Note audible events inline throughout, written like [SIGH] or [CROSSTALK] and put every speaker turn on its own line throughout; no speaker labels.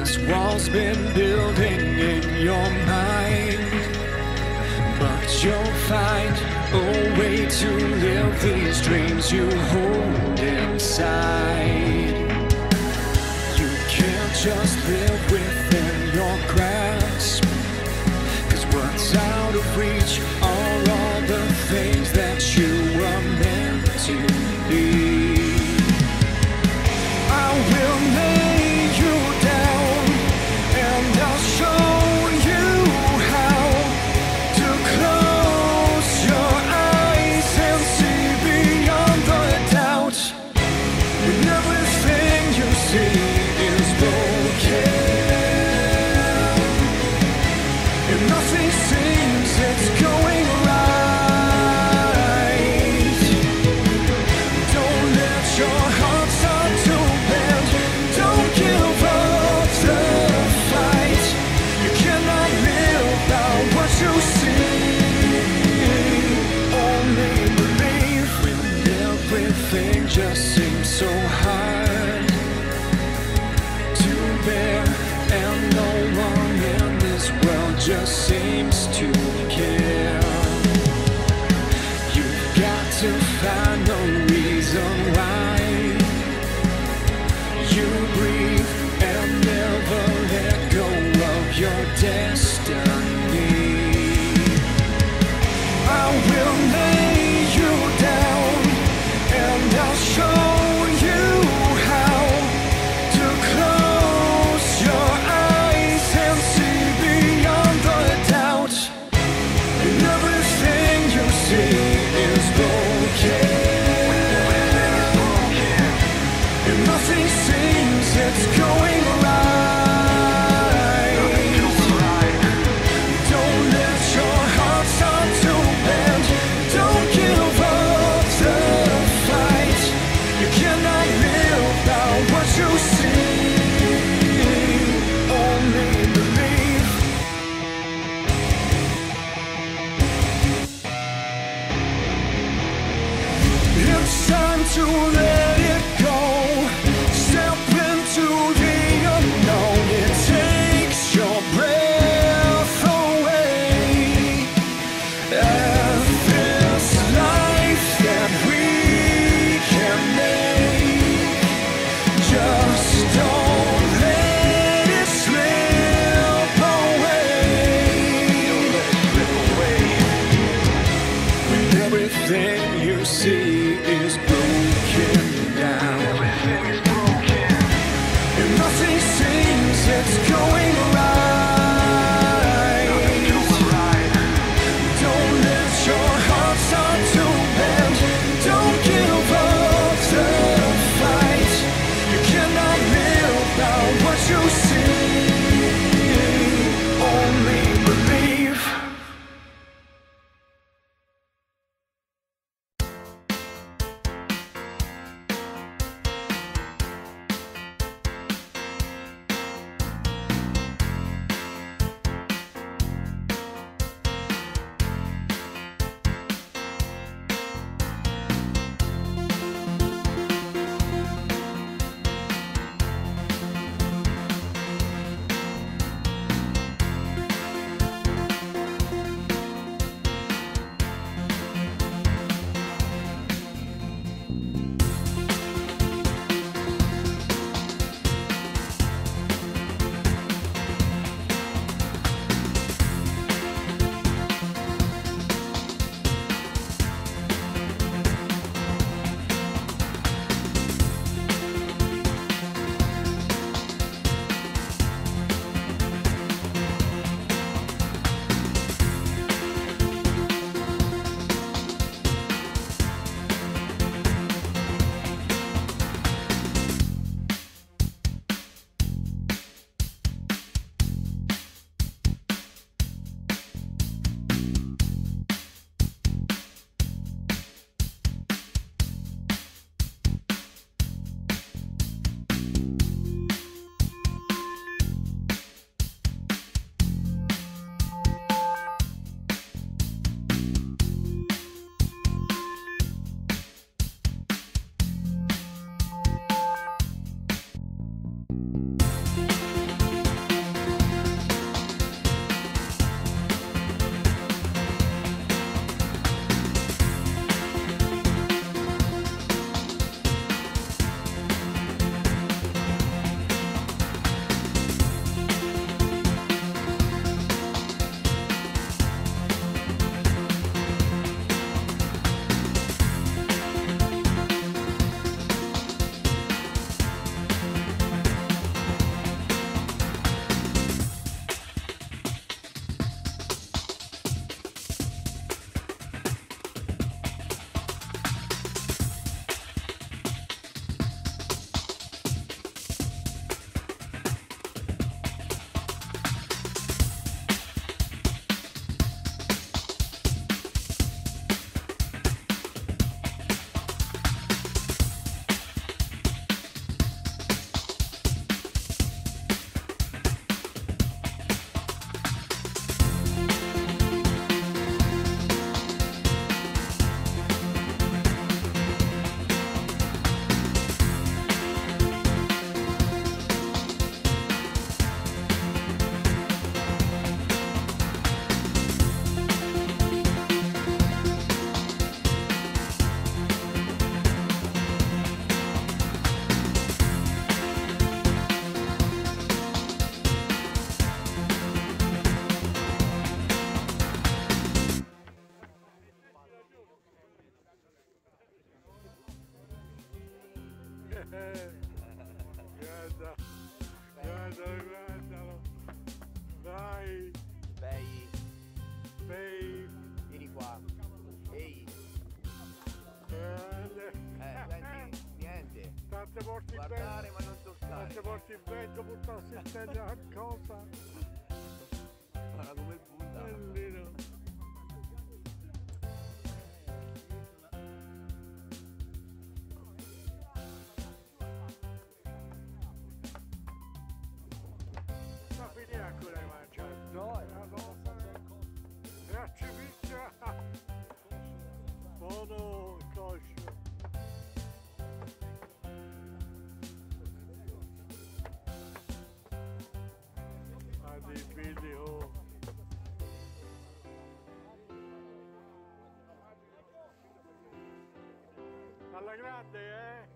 This wall's been building in your mind, but you'll find a way to live these dreams you hold inside. You can't just live. Guarda, guardalo, guardalo. Dai,
Bei,
sei
vieni qua. Ehi,
grande.
eh, senti, niente.
Tante porti il vento,
Guardare ma non
tante
toccare.
porti il vento, buttarsi in terra a cosa. Grazie piccia! Buono [LAUGHS] coscio! Adibili, Alla grande, eh?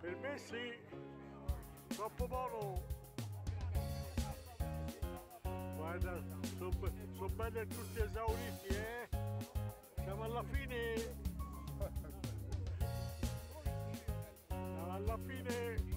Per me sì, troppo buono. Guarda, sono belli tutti esauriti, eh? Siamo alla fine. [LAUGHS] Siamo alla fine.